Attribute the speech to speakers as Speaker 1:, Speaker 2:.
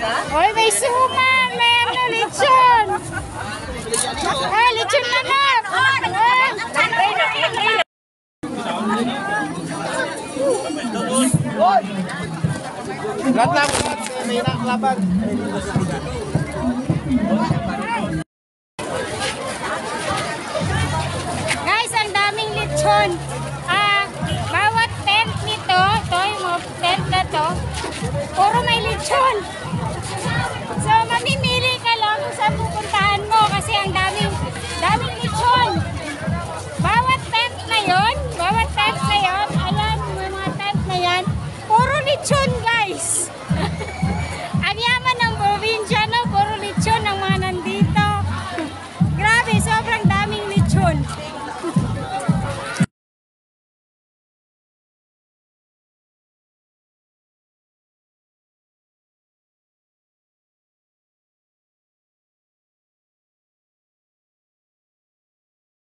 Speaker 1: Hoy, may suma! May ano, lechon! Ay, lechon na na! Lahat
Speaker 2: lang, may nakalaban.
Speaker 1: Guys, ang daming lechon. Ah, bawat tent nito, to yung tent na to, puro may lechon.